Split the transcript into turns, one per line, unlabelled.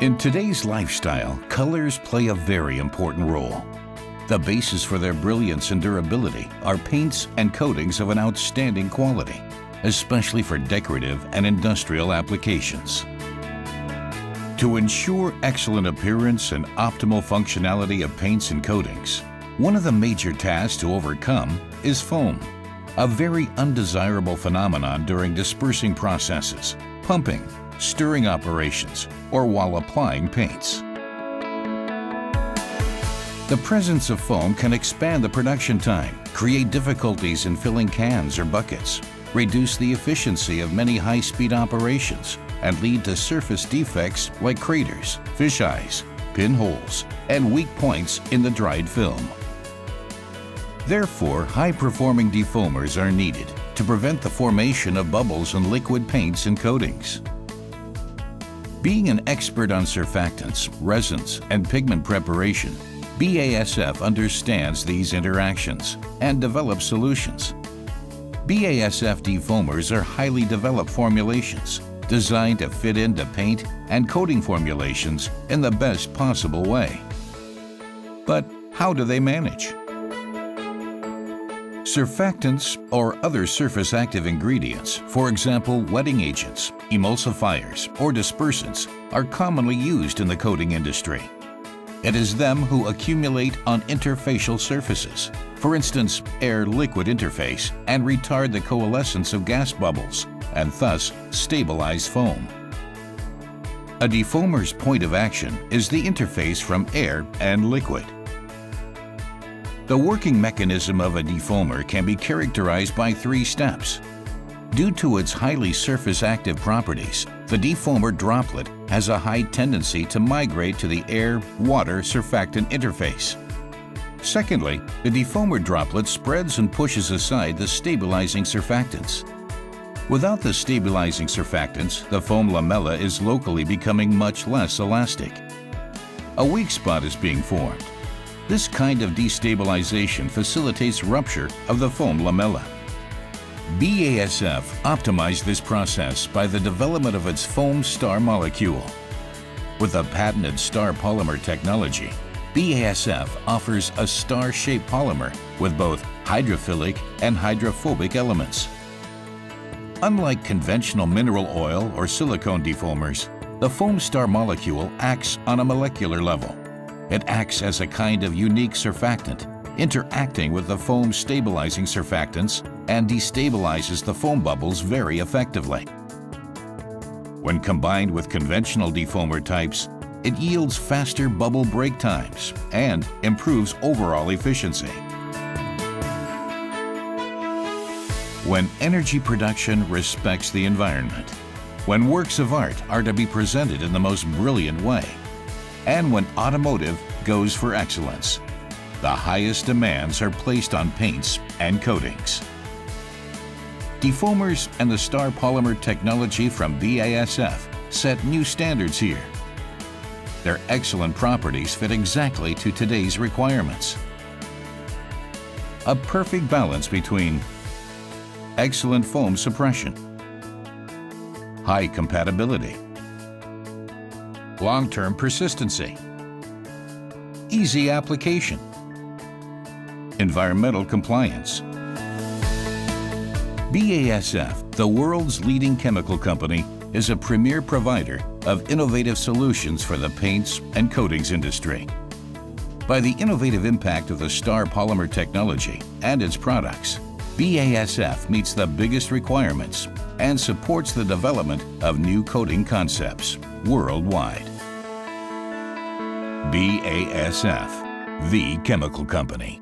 In today's lifestyle, colors play a very important role. The basis for their brilliance and durability are paints and coatings of an outstanding quality, especially for decorative and industrial applications. To ensure excellent appearance and optimal functionality of paints and coatings, one of the major tasks to overcome is foam, a very undesirable phenomenon during dispersing processes, pumping, stirring operations, or while applying paints. The presence of foam can expand the production time, create difficulties in filling cans or buckets, reduce the efficiency of many high-speed operations, and lead to surface defects like craters, fish eyes, pinholes, and weak points in the dried film. Therefore, high-performing defoamers are needed to prevent the formation of bubbles in liquid paints and coatings. Being an expert on surfactants, resins, and pigment preparation, BASF understands these interactions and develops solutions. BASF defoamers are highly developed formulations designed to fit into paint and coating formulations in the best possible way. But how do they manage? Surfactants or other surface active ingredients, for example wetting agents, emulsifiers, or dispersants, are commonly used in the coating industry. It is them who accumulate on interfacial surfaces, for instance air-liquid interface, and retard the coalescence of gas bubbles, and thus stabilize foam. A defoamer's point of action is the interface from air and liquid. The working mechanism of a defoamer can be characterized by three steps. Due to its highly surface-active properties, the defoamer droplet has a high tendency to migrate to the air-water surfactant interface. Secondly, the defoamer droplet spreads and pushes aside the stabilizing surfactants. Without the stabilizing surfactants, the foam lamella is locally becoming much less elastic. A weak spot is being formed, this kind of destabilization facilitates rupture of the foam lamella. BASF optimized this process by the development of its FoamStar molecule. With a patented star polymer technology, BASF offers a star-shaped polymer with both hydrophilic and hydrophobic elements. Unlike conventional mineral oil or silicone defoamers, the FoamStar molecule acts on a molecular level. It acts as a kind of unique surfactant, interacting with the foam stabilizing surfactants and destabilizes the foam bubbles very effectively. When combined with conventional defoamer types, it yields faster bubble break times and improves overall efficiency. When energy production respects the environment, when works of art are to be presented in the most brilliant way, and when automotive goes for excellence. The highest demands are placed on paints and coatings. Defoamers and the Star Polymer technology from BASF set new standards here. Their excellent properties fit exactly to today's requirements. A perfect balance between excellent foam suppression, high compatibility, long-term persistency, easy application, environmental compliance. BASF, the world's leading chemical company, is a premier provider of innovative solutions for the paints and coatings industry. By the innovative impact of the STAR polymer technology and its products, BASF meets the biggest requirements and supports the development of new coating concepts worldwide. BASF, the chemical company.